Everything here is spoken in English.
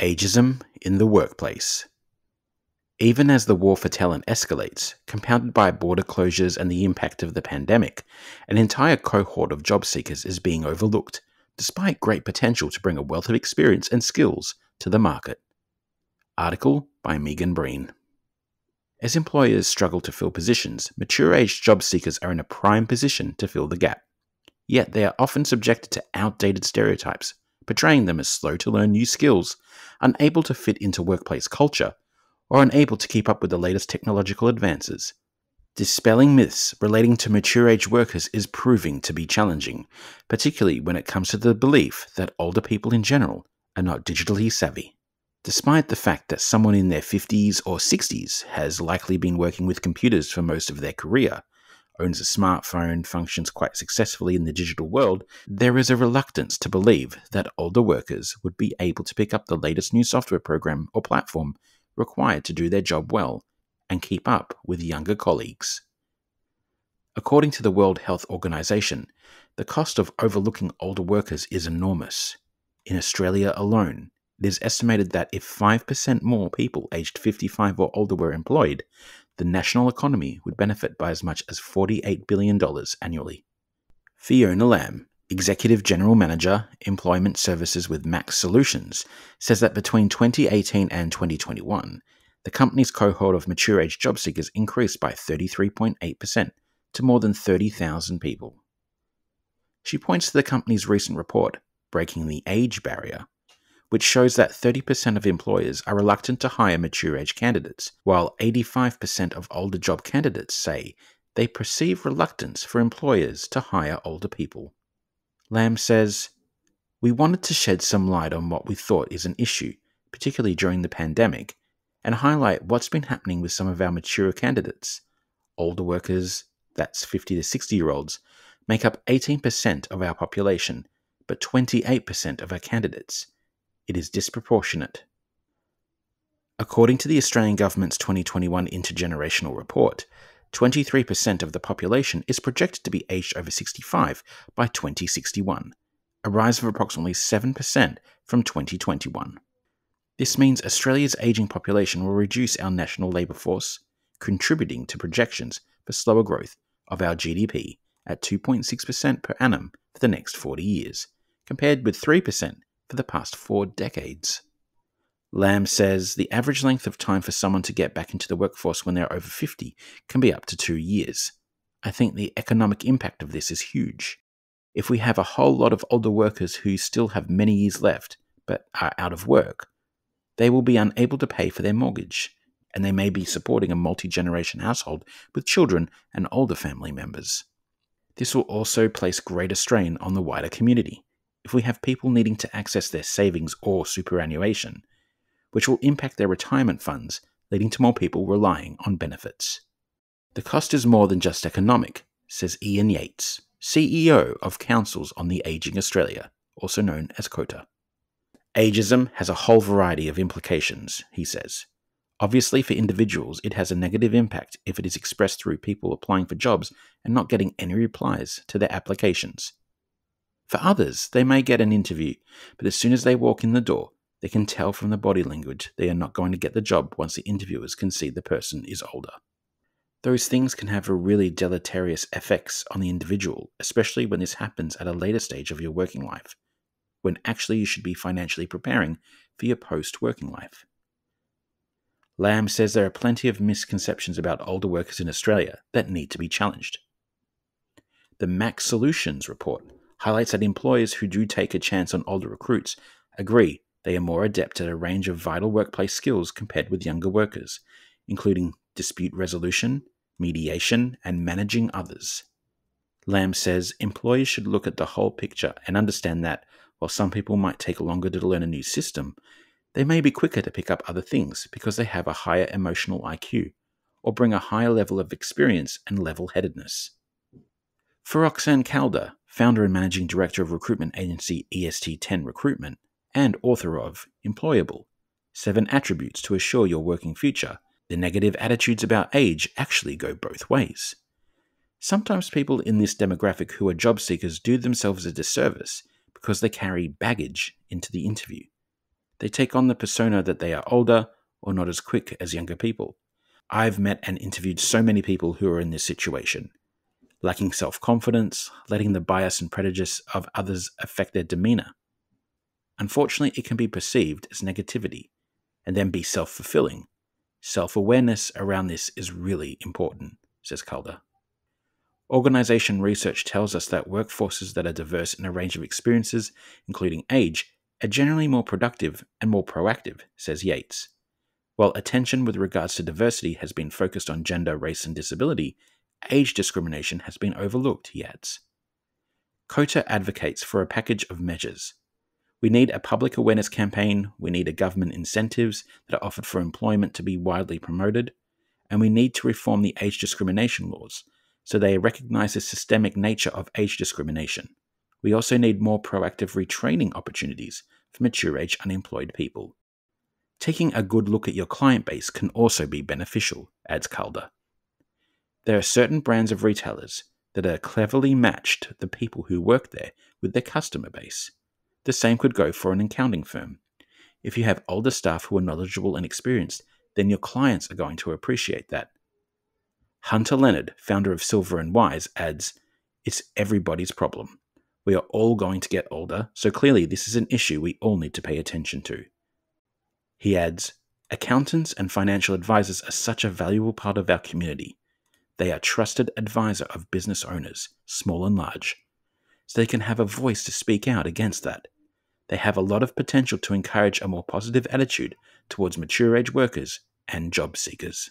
Ageism in the workplace. Even as the war for talent escalates, compounded by border closures and the impact of the pandemic, an entire cohort of job seekers is being overlooked, despite great potential to bring a wealth of experience and skills to the market. Article by Megan Breen. As employers struggle to fill positions, mature aged job seekers are in a prime position to fill the gap. Yet they are often subjected to outdated stereotypes, portraying them as slow to learn new skills, unable to fit into workplace culture, or unable to keep up with the latest technological advances. Dispelling myths relating to mature age workers is proving to be challenging, particularly when it comes to the belief that older people in general are not digitally savvy. Despite the fact that someone in their 50s or 60s has likely been working with computers for most of their career, owns a smartphone, functions quite successfully in the digital world, there is a reluctance to believe that older workers would be able to pick up the latest new software program or platform required to do their job well and keep up with younger colleagues. According to the World Health Organization, the cost of overlooking older workers is enormous. In Australia alone, it is estimated that if 5% more people aged 55 or older were employed, the national economy would benefit by as much as $48 billion annually. Fiona Lamb, Executive General Manager, Employment Services with Max Solutions, says that between 2018 and 2021, the company's cohort of mature age job seekers increased by 33.8% to more than 30,000 people. She points to the company's recent report, Breaking the Age Barrier, which shows that 30% of employers are reluctant to hire mature age candidates, while 85% of older job candidates say they perceive reluctance for employers to hire older people. Lamb says, We wanted to shed some light on what we thought is an issue, particularly during the pandemic, and highlight what's been happening with some of our mature candidates. Older workers, that's 50 to 60 year olds, make up 18% of our population, but 28% of our candidates. It is disproportionate. According to the Australian Government's 2021 Intergenerational Report, 23% of the population is projected to be aged over 65 by 2061, a rise of approximately 7% from 2021. This means Australia's ageing population will reduce our national labour force, contributing to projections for slower growth of our GDP at 2.6% per annum for the next 40 years, compared with 3% for the past four decades. Lamb says the average length of time for someone to get back into the workforce when they're over 50 can be up to two years. I think the economic impact of this is huge. If we have a whole lot of older workers who still have many years left but are out of work, they will be unable to pay for their mortgage, and they may be supporting a multi generation household with children and older family members. This will also place greater strain on the wider community if we have people needing to access their savings or superannuation which will impact their retirement funds, leading to more people relying on benefits. The cost is more than just economic, says Ian Yates, CEO of Councils on the Aging Australia, also known as COTA. Ageism has a whole variety of implications, he says. Obviously, for individuals, it has a negative impact if it is expressed through people applying for jobs and not getting any replies to their applications. For others, they may get an interview, but as soon as they walk in the door, they can tell from the body language they are not going to get the job once the interviewers can see the person is older. Those things can have a really deleterious effects on the individual, especially when this happens at a later stage of your working life, when actually you should be financially preparing for your post working life. Lamb says there are plenty of misconceptions about older workers in Australia that need to be challenged. The Max Solutions report highlights that employers who do take a chance on older recruits agree they are more adept at a range of vital workplace skills compared with younger workers, including dispute resolution, mediation, and managing others. Lamb says employers should look at the whole picture and understand that while some people might take longer to learn a new system, they may be quicker to pick up other things because they have a higher emotional IQ or bring a higher level of experience and level headedness. For Roxanne Calder, founder and managing director of recruitment agency EST10 Recruitment, and author of Employable Seven Attributes to Assure Your Working Future, the negative attitudes about age actually go both ways. Sometimes people in this demographic who are job seekers do themselves a disservice because they carry baggage into the interview. They take on the persona that they are older or not as quick as younger people. I've met and interviewed so many people who are in this situation. Lacking self confidence, letting the bias and prejudice of others affect their demeanor. Unfortunately, it can be perceived as negativity and then be self fulfilling. Self awareness around this is really important, says Calder. Organization research tells us that workforces that are diverse in a range of experiences, including age, are generally more productive and more proactive, says Yates. While attention with regards to diversity has been focused on gender, race, and disability, age discrimination has been overlooked, he adds. COTA advocates for a package of measures. We need a public awareness campaign, we need a government incentives that are offered for employment to be widely promoted, and we need to reform the age discrimination laws so they recognize the systemic nature of age discrimination. We also need more proactive retraining opportunities for mature age unemployed people. Taking a good look at your client base can also be beneficial, adds Calder. There are certain brands of retailers that are cleverly matched the people who work there with their customer base. The same could go for an accounting firm. If you have older staff who are knowledgeable and experienced, then your clients are going to appreciate that. Hunter Leonard, founder of Silver and Wise, adds, It's everybody's problem. We are all going to get older, so clearly this is an issue we all need to pay attention to. He adds, Accountants and financial advisors are such a valuable part of our community. They are trusted advisor of business owners, small and large, so they can have a voice to speak out against that. They have a lot of potential to encourage a more positive attitude towards mature age workers and job seekers.